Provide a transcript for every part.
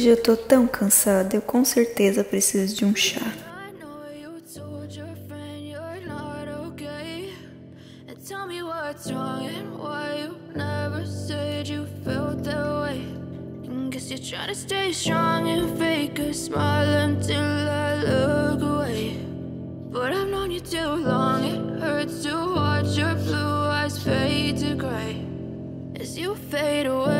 Hoje eu tô tão cansada, eu com certeza preciso de um chá. As you fade away.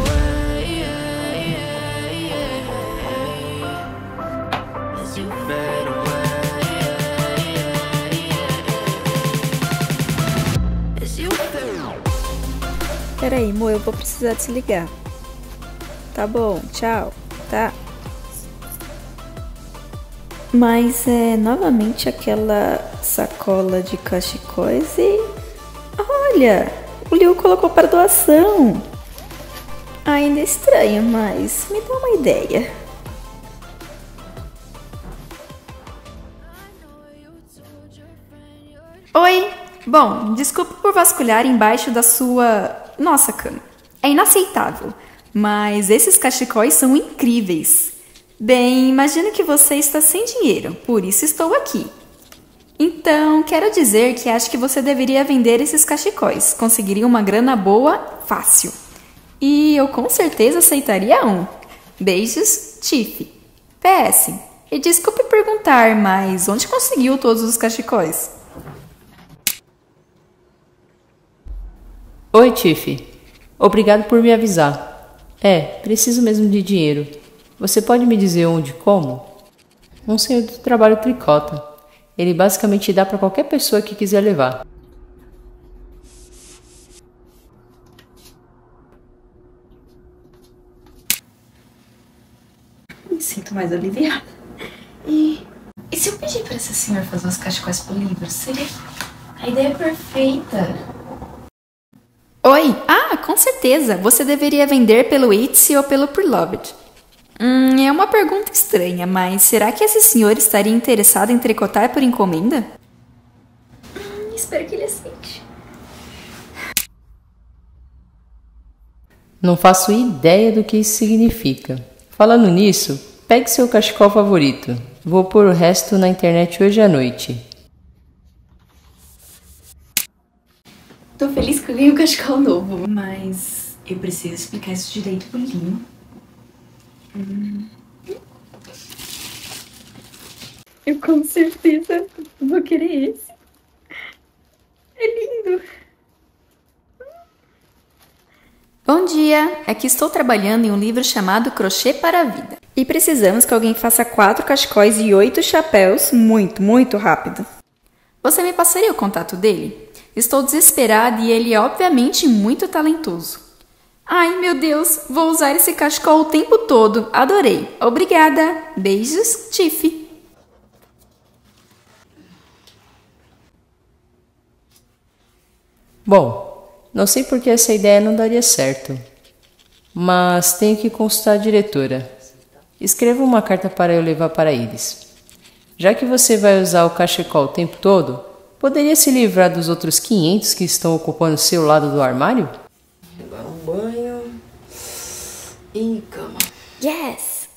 Peraí, Mo, eu vou precisar desligar. Tá bom, tchau, tá? Mas é novamente aquela sacola de cachecóis e. Olha! O Liu colocou para doação! Ainda estranho, mas me dá uma ideia. Oi! Bom, desculpe por vasculhar embaixo da sua. Nossa cama. É inaceitável, mas esses cachecóis são incríveis. Bem, imagino que você está sem dinheiro, por isso estou aqui. Então, quero dizer que acho que você deveria vender esses cachecóis. Conseguiria uma grana boa fácil. E eu com certeza aceitaria um. Beijos, Tiff. PS. E desculpe perguntar, mas onde conseguiu todos os cachecóis? Oi, Tiff. Obrigado por me avisar. É, preciso mesmo de dinheiro. Você pode me dizer onde e como? Um senhor do trabalho tricota. Ele basicamente dá para qualquer pessoa que quiser levar. Me sinto mais aliviada. E, e se eu pedir para esse senhor fazer os cachecóis pro livro? Seria a ideia perfeita. Oi! Ah, com certeza! Você deveria vender pelo Etsy ou pelo Preloved. Hum, é uma pergunta estranha, mas será que esse senhor estaria interessado em tricotar por encomenda? Espero que ele aceite. Não faço ideia do que isso significa. Falando nisso, pegue seu cachecol favorito. Vou pôr o resto na internet hoje à noite. Tô feliz que eu ganhei um cachecol novo, mas eu preciso explicar isso direito pro Linho. Hum. Eu com certeza vou querer esse. É lindo. Bom dia! Aqui estou trabalhando em um livro chamado Crochê para a Vida. E precisamos que alguém faça quatro cachecóis e oito chapéus muito, muito rápido. Você me passaria o contato dele? Estou desesperada e ele é obviamente muito talentoso. Ai, meu Deus, vou usar esse cachecol o tempo todo. Adorei. Obrigada. Beijos, Tiff. Bom, não sei porque essa ideia não daria certo, mas tenho que consultar a diretora. Escreva uma carta para eu levar para eles. Já que você vai usar o cachecol o tempo todo, poderia se livrar dos outros 500 que estão ocupando seu lado do armário? Levar um banho e cama. Yes!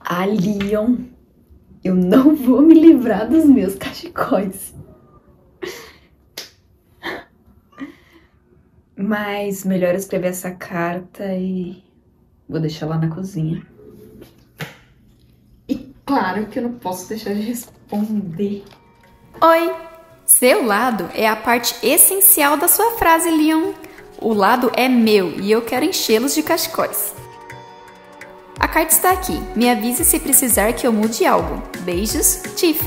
Ah, Leon, eu não vou me livrar dos meus cachecóis. Mas melhor escrever essa carta e vou deixar lá na cozinha. E claro que eu não posso deixar de responder. Oi! Seu lado é a parte essencial da sua frase, Leon. O lado é meu e eu quero enchê-los de cachecóis. A carta está aqui. Me avise se precisar que eu mude algo. Beijos, Tiff.